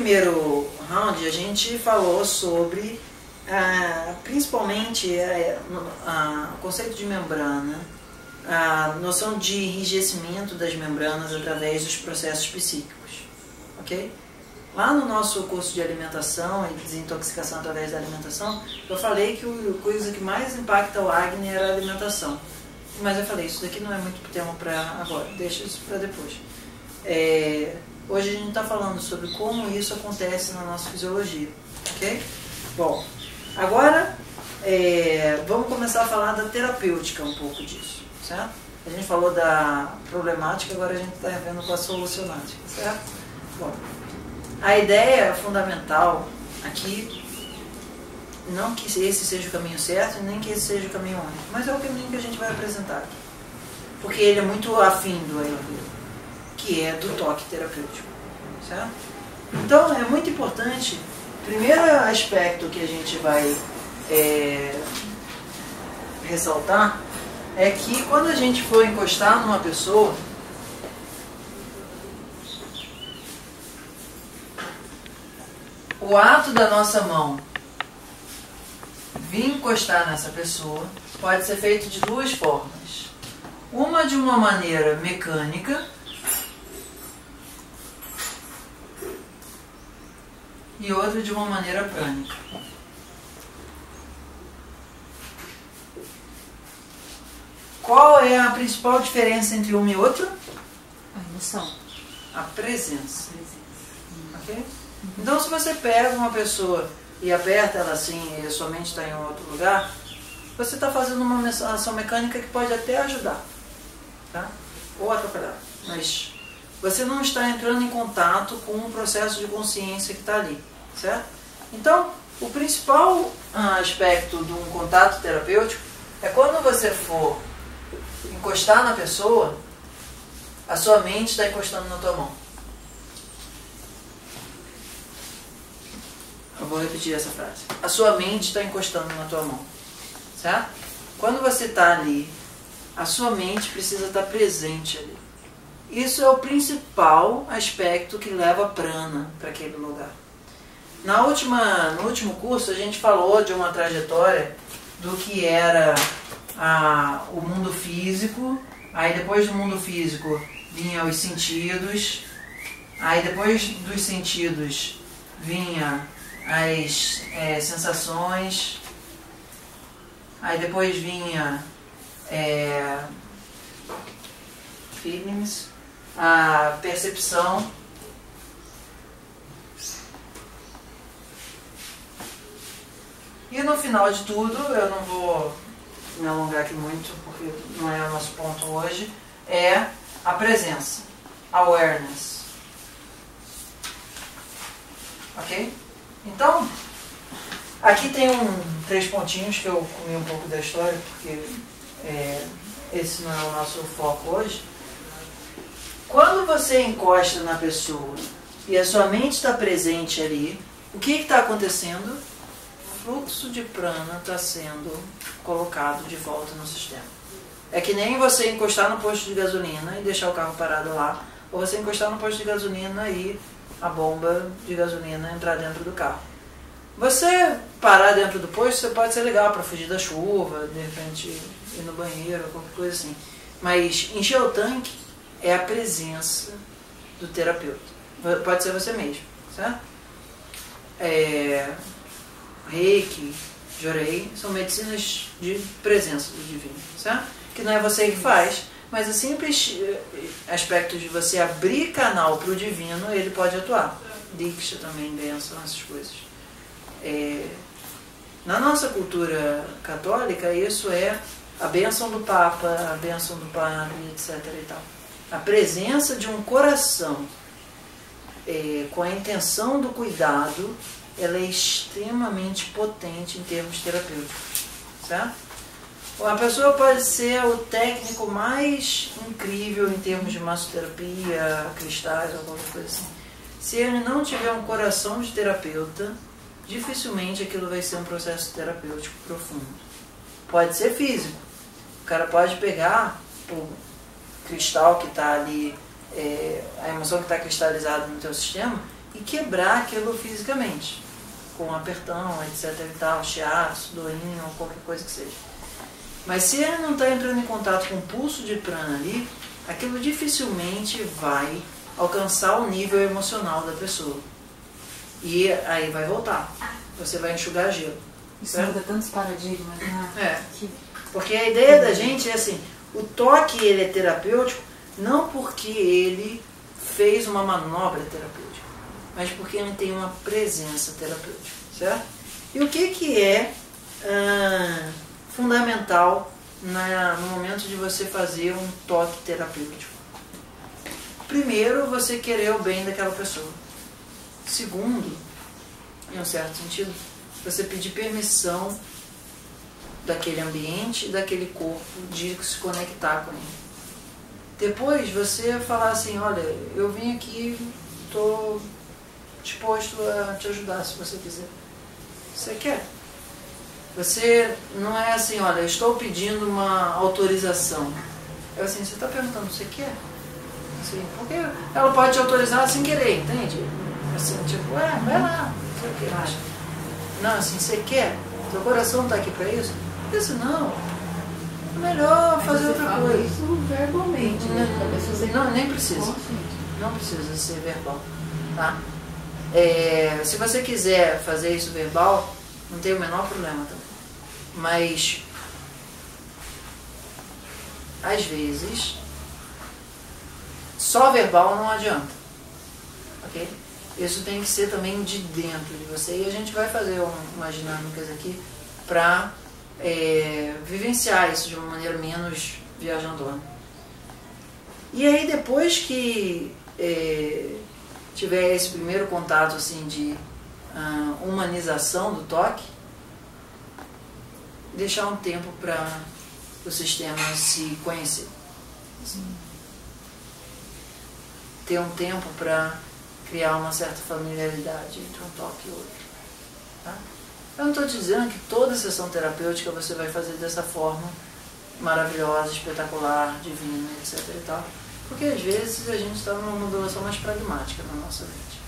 primeiro round a gente falou sobre ah, principalmente ah, o conceito de membrana, a noção de enrijecimento das membranas através dos processos psíquicos. Ok? Lá no nosso curso de alimentação e desintoxicação através da alimentação, eu falei que a coisa que mais impacta o Agni era a alimentação. Mas eu falei, isso daqui não é muito tema para agora, deixa isso para depois. É, hoje a gente está falando sobre como isso acontece na nossa fisiologia, ok? Bom, agora é, vamos começar a falar da terapêutica um pouco disso, certo? A gente falou da problemática, agora a gente está vendo com a solucionática, certo? Bom, a ideia fundamental aqui, não que esse seja o caminho certo, nem que esse seja o caminho único, mas é o caminho que a gente vai apresentar aqui. Porque ele é muito afim do Ayurveda, que é do toque terapêutico. Certo? Então, é muito importante, primeiro aspecto que a gente vai é, ressaltar é que quando a gente for encostar numa pessoa, o ato da nossa mão vir encostar nessa pessoa pode ser feito de duas formas. Uma de uma maneira mecânica e outra de uma maneira prânica. Qual é a principal diferença entre uma e outra? A emoção. A presença. Ok? Então, se você pega uma pessoa e aperta ela assim e a sua mente está em outro lugar, você está fazendo uma ação mecânica que pode até ajudar, tá? Ou atrapalhar. Mas você não está entrando em contato com o processo de consciência que está ali, certo? Então, o principal ah, aspecto de um contato terapêutico é quando você for encostar na pessoa, a sua mente está encostando na tua mão. Eu vou repetir essa frase. A sua mente está encostando na tua mão. Certo? Quando você está ali, a sua mente precisa estar tá presente ali. Isso é o principal aspecto que leva prana para aquele lugar. Na última, no último curso, a gente falou de uma trajetória do que era a, o mundo físico, aí depois do mundo físico vinha os sentidos, aí depois dos sentidos vinha as é, sensações, aí depois vinha é, feelings, a percepção. E no final de tudo, eu não vou me alongar aqui muito, porque não é o nosso ponto hoje, é a presença, awareness. Ok? Então, aqui tem um, três pontinhos que eu comi um pouco da história, porque é, esse não é o nosso foco hoje. Quando você encosta na pessoa e a sua mente está presente ali, o que está acontecendo? Fluxo de prana está sendo colocado de volta no sistema. É que nem você encostar no posto de gasolina e deixar o carro parado lá, ou você encostar no posto de gasolina e a bomba de gasolina entrar dentro do carro. Você parar dentro do posto, você pode ser legal para fugir da chuva, de repente ir no banheiro, qualquer coisa assim. Mas encher o tanque é a presença do terapeuta. Pode ser você mesmo, certo? É, reiki, jorei, são medicinas de presença do divino, certo? Que não é você que faz, mas o simples eh, aspecto de você abrir canal para o divino, ele pode atuar. Diksha também, benção, essas coisas. É, na nossa cultura católica, isso é a bênção do Papa, a bênção do Padre, etc. E tal. A presença de um coração é, com a intenção do cuidado, ela é extremamente potente em termos terapêuticos. Certo? A pessoa pode ser o técnico mais incrível em termos de massoterapia, cristais, alguma coisa assim. Se ele não tiver um coração de terapeuta, dificilmente aquilo vai ser um processo terapêutico profundo. Pode ser físico. O cara pode pegar o cristal que está ali, é, a emoção que está cristalizada no teu sistema, e quebrar aquilo fisicamente, com apertão, etc e tal, chiaço, doinho, qualquer coisa que seja. Mas se ele não está entrando em contato com o pulso de prana ali, aquilo dificilmente vai alcançar o nível emocional da pessoa. E aí vai voltar. Você vai enxugar gelo. Isso certo? muda tantos paradigmas, né? É. Porque a ideia da gente é assim, o toque ele é terapêutico não porque ele fez uma manobra terapêutica, mas porque ele tem uma presença terapêutica, certo? E o que, que é ah, fundamental na, no momento de você fazer um toque terapêutico? Primeiro, você querer o bem daquela pessoa. Segundo, em um certo sentido, você pedir permissão daquele ambiente, daquele corpo, de se conectar com ele. Depois você falar assim, olha, eu vim aqui, estou disposto a te ajudar se você quiser. Você quer? Você não é assim, olha, estou pedindo uma autorização. É assim, você está perguntando, você quer? Assim, porque ela pode te autorizar sem querer, entende? Assim, tipo, é, vai lá, não sei o que. Não, assim, você quer? Seu coração está aqui para isso? Isso não, melhor fazer outra coisa. Isso verbalmente, né? Não, não, nem precisa. Não precisa ser verbal. Tá? É, se você quiser fazer isso verbal, não tem o menor problema também. Mas às vezes só verbal não adianta. Ok? Isso tem que ser também de dentro de você. E a gente vai fazer umas dinâmicas aqui para é, vivenciar isso de uma maneira menos viajandona. E aí depois que é, tiver esse primeiro contato assim de uh, humanização do toque, deixar um tempo para o sistema se conhecer. Ter um tempo para criar uma certa familiaridade entre um toque e outro. Tá? Eu não estou dizendo que toda sessão terapêutica você vai fazer dessa forma maravilhosa, espetacular, divina, etc. E tal, porque às vezes a gente está numa modulação mais pragmática na nossa mente.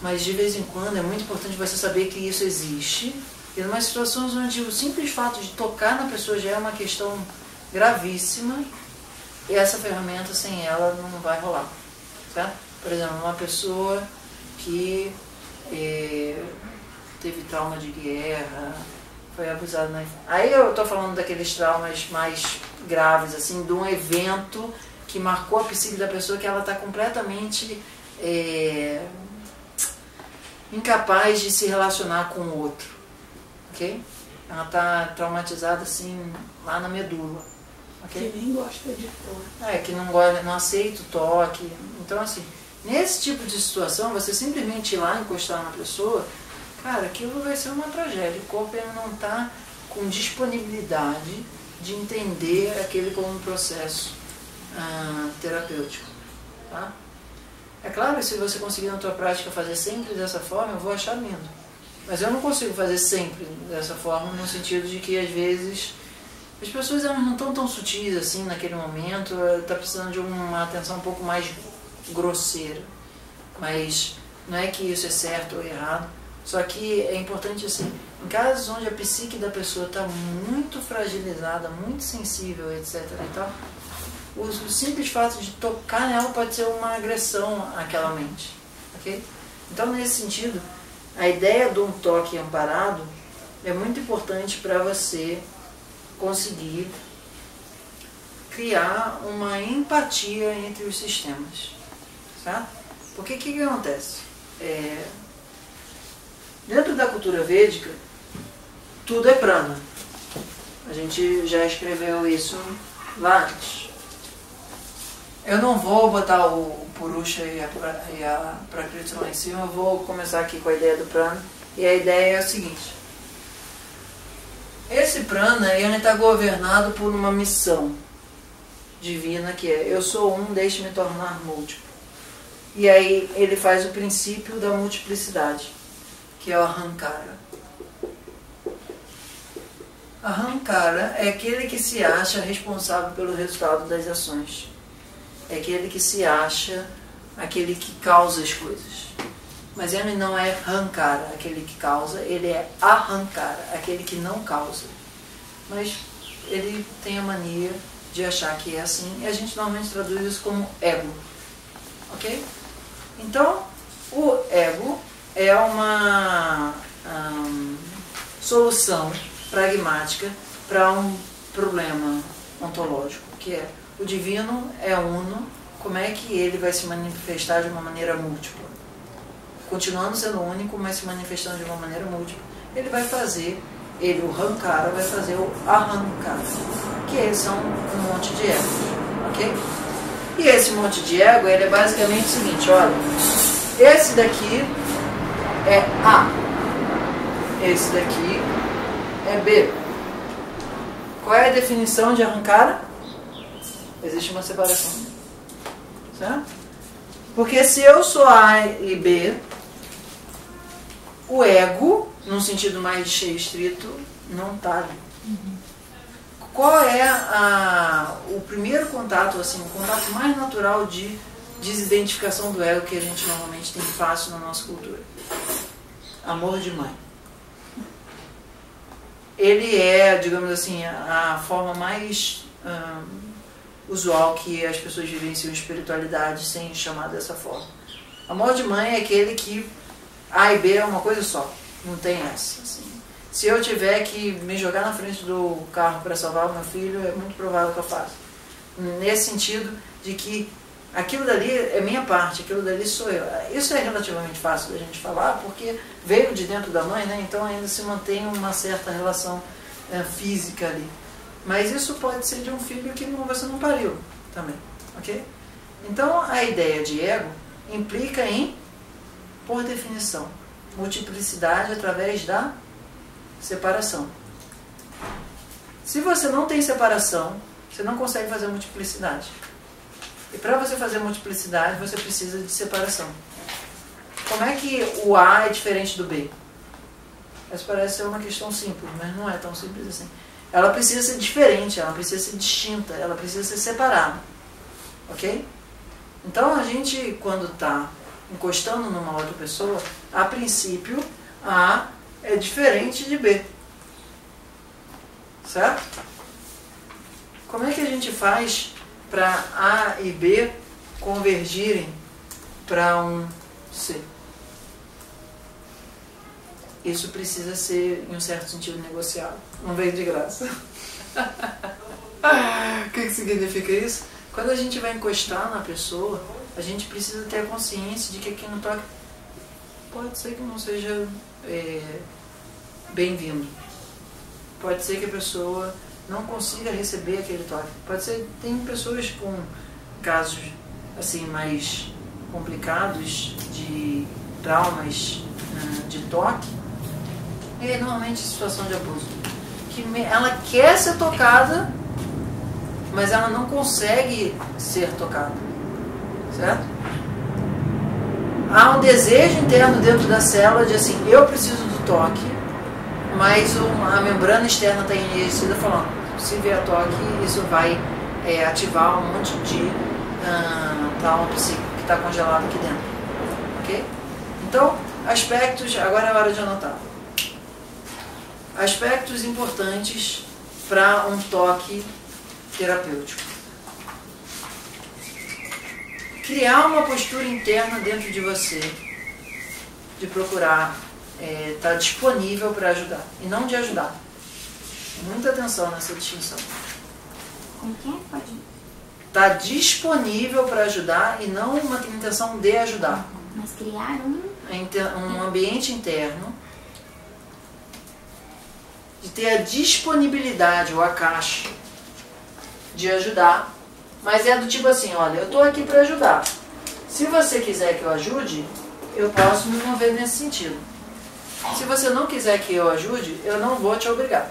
Mas de vez em quando é muito importante você saber que isso existe e em situações onde o simples fato de tocar na pessoa já é uma questão gravíssima e essa ferramenta sem ela não vai rolar. Certo? Por exemplo, uma pessoa que eh, teve trauma de guerra, foi abusado na Aí eu estou falando daqueles traumas mais graves, assim, de um evento que marcou a psique da pessoa que ela está completamente é, incapaz de se relacionar com o outro. Ok? Ela está traumatizada assim lá na medula. Okay? Que nem gosta de toque. É, que não, gosta, não aceita o toque. Então, assim, nesse tipo de situação, você simplesmente ir lá encostar na pessoa cara, aquilo vai ser uma tragédia. O corpo não está com disponibilidade de entender aquele como um processo ah, terapêutico. Tá? É claro que se você conseguir na tua prática fazer sempre dessa forma, eu vou achar lindo. Mas eu não consigo fazer sempre dessa forma, no sentido de que às vezes as pessoas elas não estão tão sutis assim naquele momento, está precisando de uma atenção um pouco mais grosseira. Mas não é que isso é certo ou errado, só que é importante assim, em casos onde a psique da pessoa está muito fragilizada, muito sensível, etc. E tal, o, o, simples fato de tocar nela pode ser uma agressão àquela mente. ok? Então, nesse sentido, a ideia de um toque amparado é muito importante para você conseguir criar uma empatia entre os sistemas. Certo? Porque o que, que acontece? É, Dentro da cultura védica, tudo é prana. A gente já escreveu isso lá antes. Eu não vou botar o Purusha e a, e a Prakriti lá em cima, eu vou começar aqui com a ideia do prana. E a ideia é o seguinte. Esse prana, ele está governado por uma missão divina que é eu sou um, deixe-me tornar múltiplo. E aí ele faz o princípio da multiplicidade que é o Ahankara. Ahankara é aquele que se acha responsável pelo resultado das ações. É aquele que se acha aquele que causa as coisas. Mas ele não é arrancar, aquele que causa, ele é arrancar, aquele que não causa. Mas ele tem a mania de achar que é assim, e a gente normalmente traduz isso como ego. Ok? Então, o ego é uma solução pragmática para um problema ontológico, que é o divino é uno, como é que ele vai se manifestar de uma maneira múltipla? Continuando sendo único, mas se manifestando de uma maneira múltipla, ele vai fazer, ele, o Rankara, vai fazer o Ahankara, que são um monte de egos, ok? E esse monte de ego, ele é basicamente o seguinte, olha, esse daqui é A, esse daqui é B. Qual é a definição de arrancar? Existe uma separação. Certo? Porque se eu sou A e B, o ego, num sentido mais restrito, não está ali. Uhum. Qual é a, o primeiro contato, assim, o contato mais natural de desidentificação do ego que a gente normalmente tem fácil na nossa cultura? Amor de mãe ele é, digamos assim, a, forma mais hum, usual que as pessoas vivenciam espiritualidade sem chamar dessa forma. Amor de mãe é aquele que A e B é uma coisa só, não tem essa. Assim. Se eu tiver que me jogar na frente do carro para salvar o meu filho, é muito provável que eu faça. Nesse sentido de que aquilo dali é minha parte, aquilo dali sou eu. Isso é relativamente fácil da gente falar, porque veio de dentro da mãe, né? então ainda se mantém uma certa relação é, física ali. Mas isso pode ser de um filho que não, você não pariu também, ok? Então a ideia de ego implica em, por definição, multiplicidade através da separação. Se você não tem separação, você não consegue fazer multiplicidade. E para você fazer multiplicidade, você precisa de separação. Como é que o A é diferente do B? Essa parece ser uma questão simples, mas não é tão simples assim. Ela precisa ser diferente, ela precisa ser distinta, ela precisa ser separada. Ok? Então a gente, quando está encostando numa outra pessoa, a princípio A é diferente de B. Certo? Como é que a gente faz para A e B convergirem para um C. Isso precisa ser, em um certo sentido, negociado. Não veio de graça. O que, que significa isso? Quando a gente vai encostar na pessoa, a gente precisa ter a consciência de que aqui no toque pode ser que não seja é, bem-vindo. Pode ser que a pessoa não consiga receber aquele toque. Pode ser, tem pessoas com casos assim mais complicados de traumas uh, de toque, e normalmente situação de abuso, que ela quer ser tocada, mas ela não consegue ser tocada, certo? Há um desejo interno dentro da célula de assim, eu preciso do toque, mas a membrana externa está enrijecida falando, se vier toque, isso vai é, ativar um monte de trauma psíquico que está congelado aqui dentro. Ok? Então, aspectos, agora é hora de anotar. Aspectos importantes para um toque terapêutico. Criar uma postura interna dentro de você, de procurar estar é, tá disponível para ajudar, e não de ajudar Muita atenção nessa distinção. Como que é? Pode. Está disponível para ajudar e não uma intenção de ajudar. Mas criar um... um ambiente interno de ter a disponibilidade ou a caixa de ajudar, mas é do tipo assim, olha, eu estou aqui para ajudar. Se você quiser que eu ajude, eu posso me mover nesse sentido. Se você não quiser que eu ajude, eu não vou te obrigar.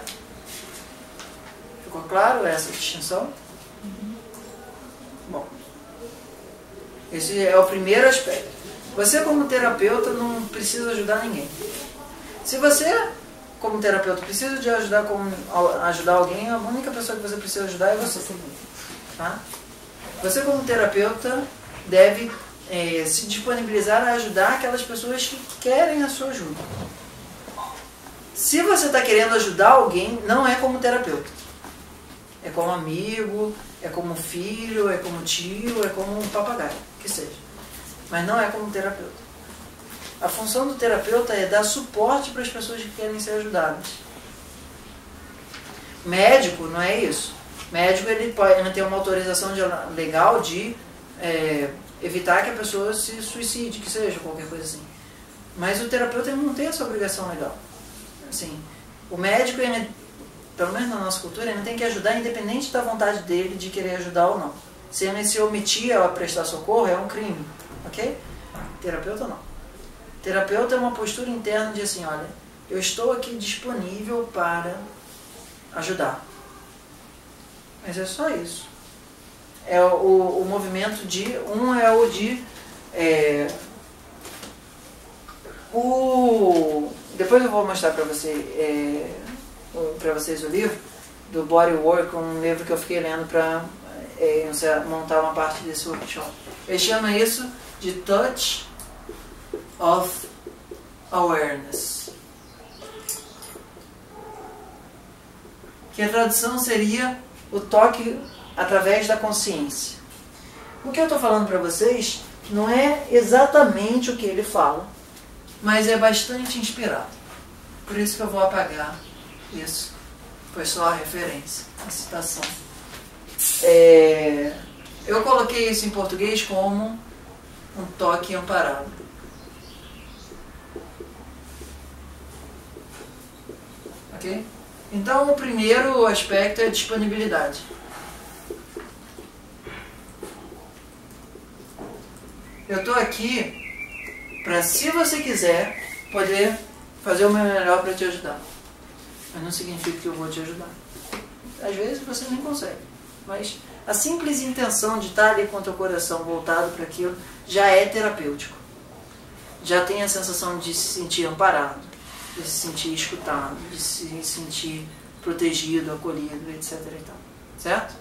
Ficou claro essa distinção? Bom, esse é o primeiro aspecto. Você, como terapeuta, não precisa ajudar ninguém. Se você, como terapeuta, precisa de ajudar, como, ajudar alguém, a única pessoa que você precisa ajudar é você. Tá? Você, como terapeuta, deve é, se disponibilizar a ajudar aquelas pessoas que querem a sua ajuda. Se você está querendo ajudar alguém, não é como terapeuta. É como amigo, é como filho, é como tio, é como um papagaio, que seja. Mas não é como terapeuta. A função do terapeuta é dar suporte para as pessoas que querem ser ajudadas. Médico não é isso. Médico ele pode ter uma autorização de, legal de é, evitar que a pessoa se suicide, que seja qualquer coisa assim. Mas o terapeuta não tem essa obrigação legal. Assim, o médico, ele, pelo menos na nossa cultura, ele tem que ajudar independente da vontade dele de querer ajudar ou não. Se ele se omitir a prestar socorro, é um crime, ok? Terapeuta não. Terapeuta é uma postura interna de assim, olha, eu estou aqui disponível para ajudar. Mas é só isso. É o, o movimento de. Um é o de. É, o, depois eu vou mostrar para você, é, para vocês o livro do Bodywork, um livro que eu fiquei lendo para é, montar uma parte desse workshop. Ele chama isso de Touch of Awareness. Que a tradução seria o toque através da consciência. O que eu estou falando para vocês não é exatamente o que ele fala, mas é bastante inspirado. Por isso que eu vou apagar isso. Foi só a referência, a citação. É, eu coloquei isso em português como um toque amparado. Ok? Então, o primeiro aspecto é a disponibilidade. Eu estou aqui para, se você quiser, poder fazer o meu melhor para te ajudar. Mas não significa que eu vou te ajudar. Às vezes você nem consegue. Mas a simples intenção de estar ali com o teu coração voltado para aquilo já é terapêutico. Já tem a sensação de se sentir amparado de se sentir escutado, de se sentir protegido, acolhido, etc. Certo?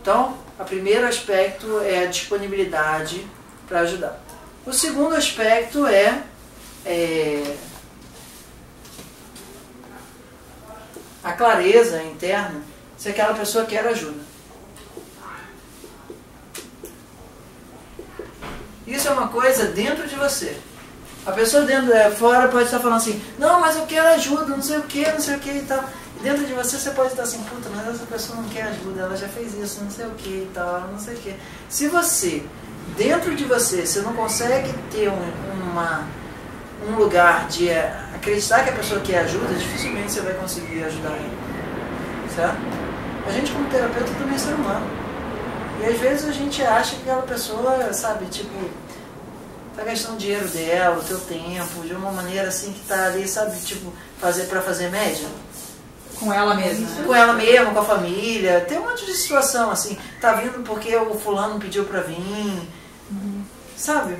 Então, o primeiro aspecto é a disponibilidade para ajudar. O segundo aspecto é, é a clareza interna se aquela pessoa quer ajuda. Isso é uma coisa dentro de você. A pessoa dentro, é, fora pode estar falando assim, não, mas eu quero ajuda, não sei o que, não sei o que e tal. E dentro de você você pode estar assim, puta, mas essa pessoa não quer ajuda, ela já fez isso, não sei o que e tal, não sei o que. Se você, dentro de você, você não consegue ter um, uma, um lugar de é, acreditar que a pessoa quer ajuda, dificilmente você vai conseguir ajudar ela. Certo? A gente como terapeuta também é ser humano. E às vezes a gente acha que aquela pessoa, sabe, tipo, tá gastando dinheiro dela, o teu tempo, de uma maneira assim que tá ali, sabe, tipo, fazer para fazer média. Com ela mesma. Com ela mesma, com a família. Tem um monte de situação, assim. Tá vindo porque o fulano pediu pra vir. Uhum. Sabe?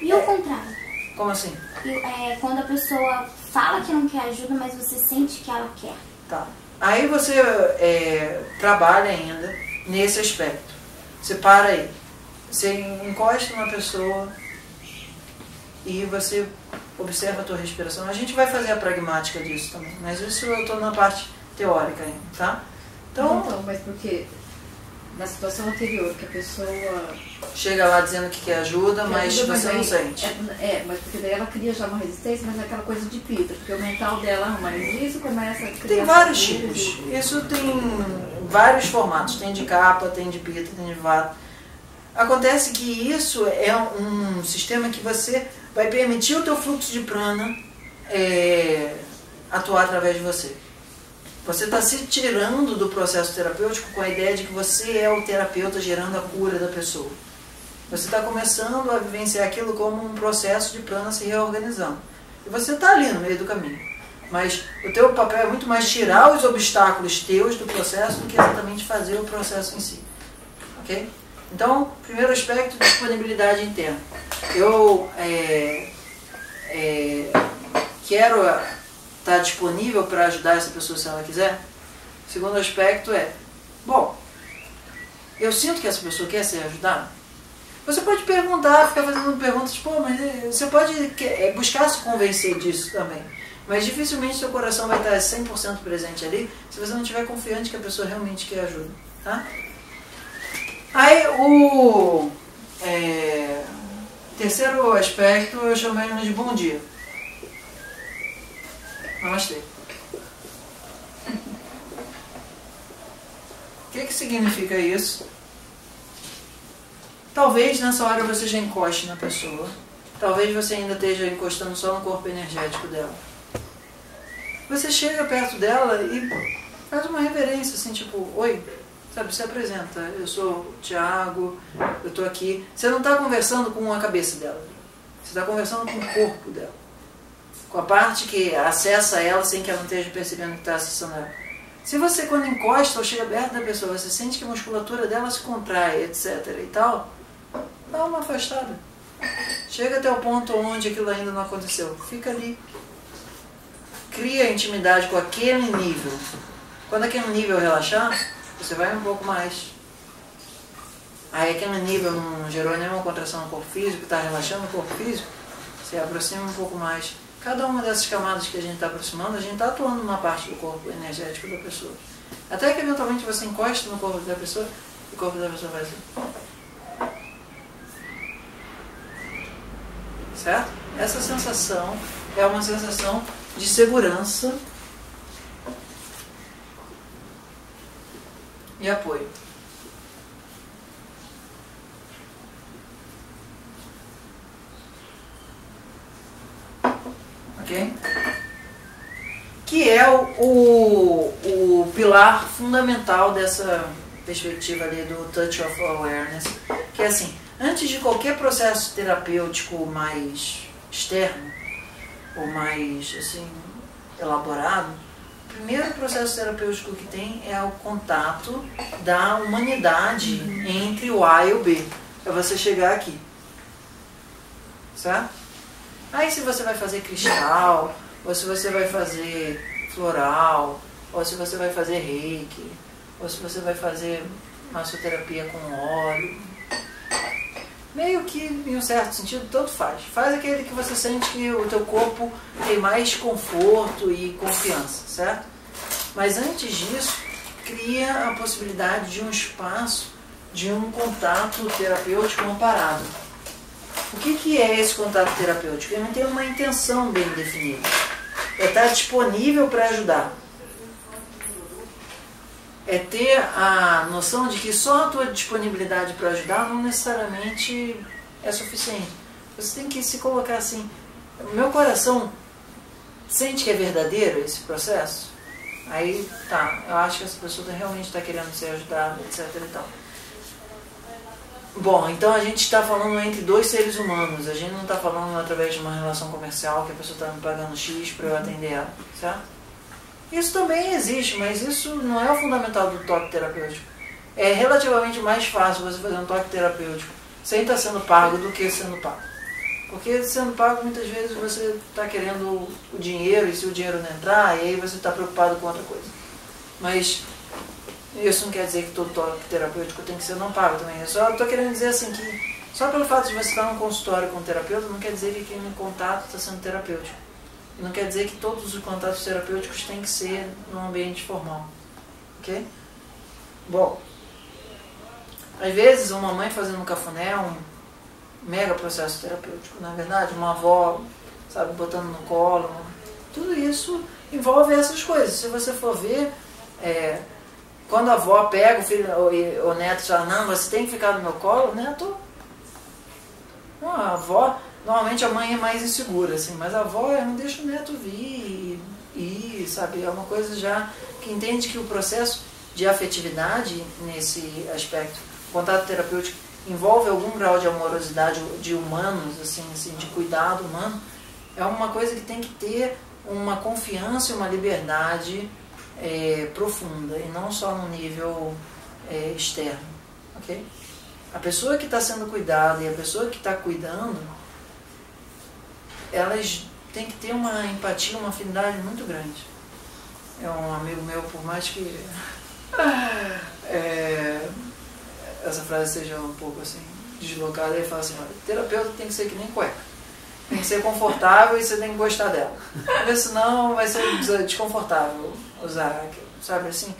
E o contrário? Como assim? É, quando a pessoa fala que não quer ajuda, mas você sente que ela quer. Tá. Aí você é, trabalha ainda nesse aspecto. Você para aí. Você encosta uma pessoa e você observa a tua respiração. A gente vai fazer a pragmática disso também, mas isso eu estou na parte teórica ainda, tá? Então, então, mas porque na situação anterior que a pessoa chega lá dizendo que quer ajuda, mas ajuda, você mas não sente. É, é, mas porque daí ela cria já uma resistência, mas é aquela coisa de pita, porque o mental dela mas isso começa a criar Tem vários tipos. Isso tem vários formatos, tem de capa, tem de pita, tem de vato. Acontece que isso é um sistema que você vai permitir o teu fluxo de prana é, atuar através de você. Você está se tirando do processo terapêutico com a ideia de que você é o terapeuta gerando a cura da pessoa. Você está começando a vivenciar aquilo como um processo de prana se reorganizando. E você está ali no meio do caminho. Mas o teu papel é muito mais tirar os obstáculos teus do processo do que exatamente fazer o processo em si. Ok? Então, primeiro aspecto, disponibilidade interna. Eu é, é, quero estar disponível para ajudar essa pessoa se ela quiser. Segundo aspecto é, bom, eu sinto que essa pessoa quer ser ajudada. Você pode perguntar, ficar fazendo perguntas, tipo, mas eh, você pode eh, buscar se convencer disso também. Mas dificilmente seu coração vai estar 100% presente ali se você não estiver confiante que a pessoa realmente quer ajuda. Tá? Aí o é, terceiro aspecto eu chamei de bom dia. Namastê. O que, que significa isso? Talvez nessa hora você já encoste na pessoa. Talvez você ainda esteja encostando só no corpo energético dela. Você chega perto dela e faz uma reverência, assim, tipo, oi, sabe, se apresenta. Eu sou o Tiago, eu tô aqui. Você não está conversando com a cabeça dela. Você está conversando com o corpo dela. Com a parte que acessa ela sem que ela esteja percebendo que está acessando ela. Se você, quando encosta ou chega perto da pessoa, você sente que a musculatura dela se contrai, etc. e tal, dá uma afastada. Chega até o ponto onde aquilo ainda não aconteceu. Fica ali. Cria intimidade com aquele nível. Quando aquele nível relaxar, você vai um pouco mais. Aí aquele nível não gerou nenhuma contração no corpo físico, está relaxando o corpo físico, você aproxima um pouco mais. Cada uma dessas camadas que a gente está aproximando, a gente está atuando numa parte do corpo energético da pessoa. Até que eventualmente você encosta no corpo da pessoa e o corpo da pessoa vai assim. Certo? Essa sensação é uma sensação de segurança e apoio. Ok? Que é o, o, o pilar fundamental dessa perspectiva ali do Touch of Awareness. Que é assim, antes de qualquer processo terapêutico mais externo, ou mais assim, elaborado, primeiro processo terapêutico que tem é o contato da humanidade entre o A e o B. É você chegar aqui. Certo? Aí se você vai fazer cristal, ou se você vai fazer floral, ou se você vai fazer reiki, ou se você vai fazer massoterapia com óleo, meio que em um certo sentido tanto faz. Faz aquele que você sente que o teu corpo tem mais conforto e confiança, certo? Mas antes disso, cria a possibilidade de um espaço, de um contato terapêutico amparado. O que, que é esse contato terapêutico? Ele tem uma intenção bem definida. É estar disponível para ajudar. É ter a noção de que só a tua disponibilidade para ajudar não necessariamente é suficiente. Você tem que se colocar assim. Meu coração sente que é verdadeiro esse processo? Aí tá, eu acho que essa pessoa realmente está querendo ser ajudada, etc e tal. Bom, então a gente está falando entre dois seres humanos, a gente não está falando através de uma relação comercial que a pessoa está me pagando X para eu atender ela, certo? Isso também existe, mas isso não é o fundamental do toque terapêutico. É relativamente mais fácil você fazer um toque terapêutico sem estar sendo pago do que sendo pago. Porque sendo pago, muitas vezes você está querendo o dinheiro e se o dinheiro não entrar, e aí você está preocupado com outra coisa. Mas isso não quer dizer que todo toque terapêutico tem que ser não pago também. Eu só estou querendo dizer assim que só pelo fato de você estar num consultório com um terapeuta não quer dizer que aquele contato está sendo terapêutico. Não quer dizer que todos os contatos terapêuticos têm que ser num ambiente formal. Ok? Bom, às vezes uma mãe fazendo um cafuné é um mega processo terapêutico, na é verdade, uma avó, sabe, botando no colo, tudo isso envolve essas coisas. Se você for ver, é, quando a avó pega o filho, o, o neto e fala, não, você tem que ficar no meu colo, o neto. Não, a avó, normalmente a mãe é mais insegura, assim, mas a avó não deixa o neto vir e, e sabe, é uma coisa já que entende que o processo de afetividade nesse aspecto, contato terapêutico, envolve algum grau de amorosidade de humanos, assim, assim, de cuidado humano, é uma coisa que tem que ter uma confiança e uma liberdade é, profunda e não só no nível é, externo, ok? A pessoa que está sendo cuidada e a pessoa que está cuidando, elas têm que ter uma empatia, uma afinidade muito grande. É um amigo meu, por mais que é, essa frase seja um pouco assim deslocada e fala assim, terapeuta tem que ser que nem cueca. Tem que ser confortável e você tem que gostar dela. Porque senão vai ser desconfortável usar, sabe assim?